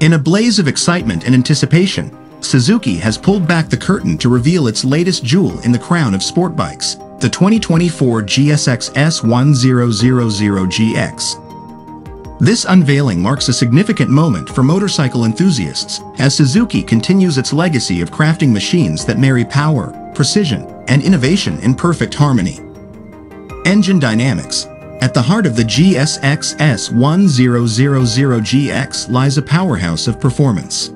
In a blaze of excitement and anticipation, Suzuki has pulled back the curtain to reveal its latest jewel in the crown of sport bikes, the 2024 GSX S1000GX. This unveiling marks a significant moment for motorcycle enthusiasts as Suzuki continues its legacy of crafting machines that marry power, precision, and innovation in perfect harmony. Engine dynamics. At the heart of the GSX S1000GX lies a powerhouse of performance.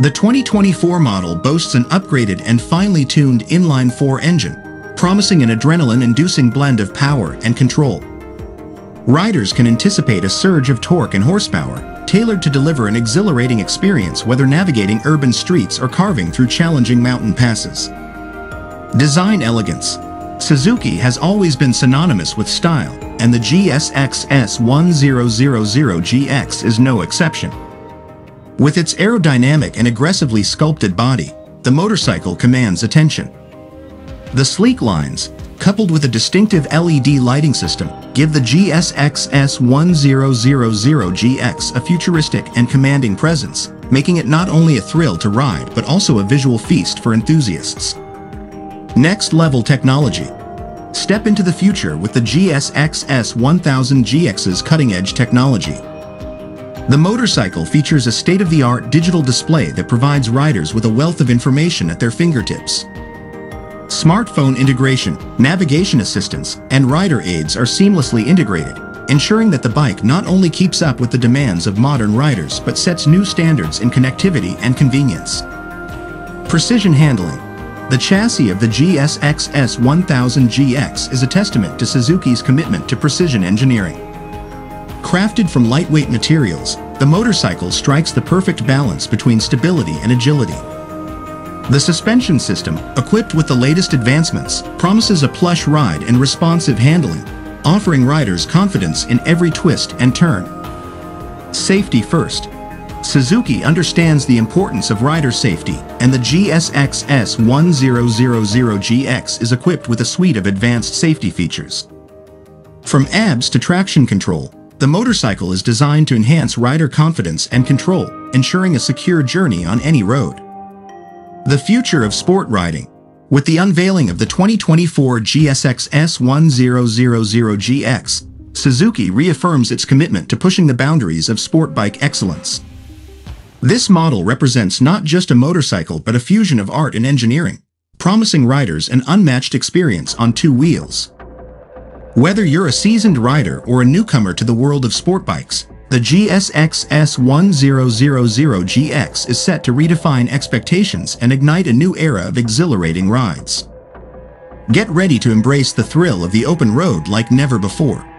The 2024 model boasts an upgraded and finely tuned inline-4 engine, promising an adrenaline-inducing blend of power and control. Riders can anticipate a surge of torque and horsepower, tailored to deliver an exhilarating experience whether navigating urban streets or carving through challenging mountain passes. Design elegance. Suzuki has always been synonymous with style, and the GSX S1000GX is no exception. With its aerodynamic and aggressively sculpted body, the motorcycle commands attention. The sleek lines, coupled with a distinctive LED lighting system, give the GSX S1000GX a futuristic and commanding presence, making it not only a thrill to ride but also a visual feast for enthusiasts. Next level technology. Step into the future with the GSX S1000GX's cutting-edge technology. The motorcycle features a state-of-the-art digital display that provides riders with a wealth of information at their fingertips. Smartphone integration, navigation assistance, and rider aids are seamlessly integrated, ensuring that the bike not only keeps up with the demands of modern riders but sets new standards in connectivity and convenience. Precision handling. The chassis of the GSX S1000GX is a testament to Suzuki's commitment to precision engineering. Crafted from lightweight materials, the motorcycle strikes the perfect balance between stability and agility. The suspension system, equipped with the latest advancements, promises a plush ride and responsive handling, offering riders confidence in every twist and turn. Safety first. Suzuki understands the importance of rider safety, and the GSX S1000GX is equipped with a suite of advanced safety features. From ABS to traction control, the motorcycle is designed to enhance rider confidence and control, ensuring a secure journey on any road. The future of sport riding. With the unveiling of the 2024 GSX S1000GX, Suzuki reaffirms its commitment to pushing the boundaries of sport bike excellence. This model represents not just a motorcycle but a fusion of art and engineering, promising riders an unmatched experience on two wheels. Whether you're a seasoned rider or a newcomer to the world of sport bikes, the GSX S1000GX is set to redefine expectations and ignite a new era of exhilarating rides. Get ready to embrace the thrill of the open road like never before.